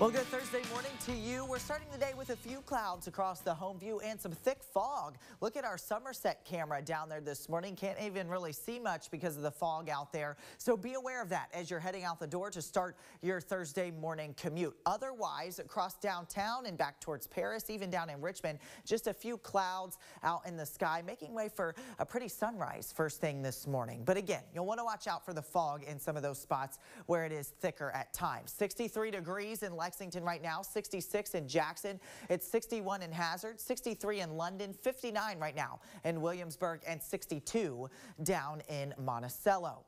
Well, good Thursday morning to you. We're starting the day with a few clouds across the home view and some thick fog. Look at our Somerset camera down there this morning. Can't even really see much because of the fog out there. So be aware of that as you're heading out the door to start your Thursday morning commute. Otherwise, across downtown and back towards Paris, even down in Richmond, just a few clouds out in the sky, making way for a pretty sunrise first thing this morning. But again, you'll want to watch out for the fog in some of those spots where it is thicker at times. 63 degrees in. Lexington right now, 66 in Jackson. It's 61 in Hazard, 63 in London, 59 right now in Williamsburg, and 62 down in Monticello.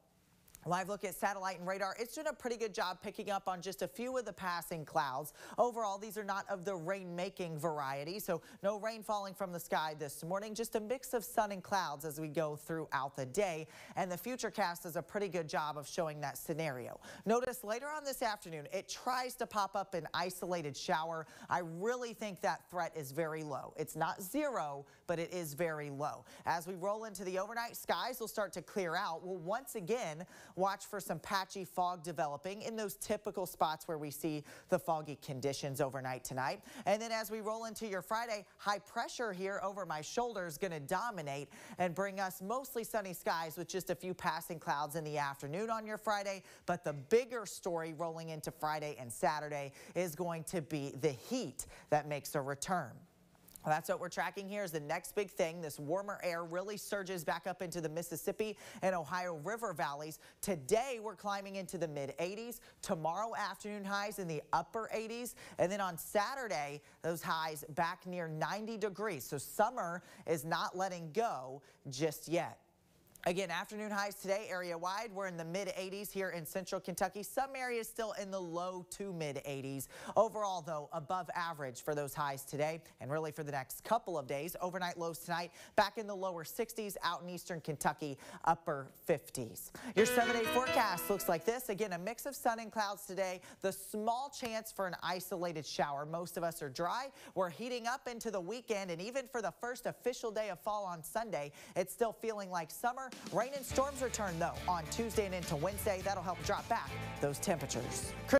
Live look at satellite and radar. It's doing a pretty good job picking up on just a few of the passing clouds. Overall, these are not of the rain-making variety, so no rain falling from the sky this morning. Just a mix of sun and clouds as we go throughout the day. And the Futurecast does a pretty good job of showing that scenario. Notice later on this afternoon, it tries to pop up an isolated shower. I really think that threat is very low. It's not zero, but it is very low. As we roll into the overnight, skies will start to clear out. Well, once again, Watch for some patchy fog developing in those typical spots where we see the foggy conditions overnight tonight. And then as we roll into your Friday, high pressure here over my shoulder is going to dominate and bring us mostly sunny skies with just a few passing clouds in the afternoon on your Friday. But the bigger story rolling into Friday and Saturday is going to be the heat that makes a return. Well, that's what we're tracking here is the next big thing. This warmer air really surges back up into the Mississippi and Ohio River valleys. Today, we're climbing into the mid 80s. Tomorrow, afternoon highs in the upper 80s. And then on Saturday, those highs back near 90 degrees. So summer is not letting go just yet. Again, afternoon highs today area wide. We're in the mid 80s here in central Kentucky. Some areas still in the low to mid 80s. Overall, though, above average for those highs today and really for the next couple of days. Overnight lows tonight back in the lower 60s out in eastern Kentucky, upper 50s. Your seven day forecast looks like this. Again, a mix of sun and clouds today. The small chance for an isolated shower. Most of us are dry. We're heating up into the weekend and even for the first official day of fall on Sunday, it's still feeling like summer. Rain and storms return, though, on Tuesday and into Wednesday. That'll help drop back those temperatures.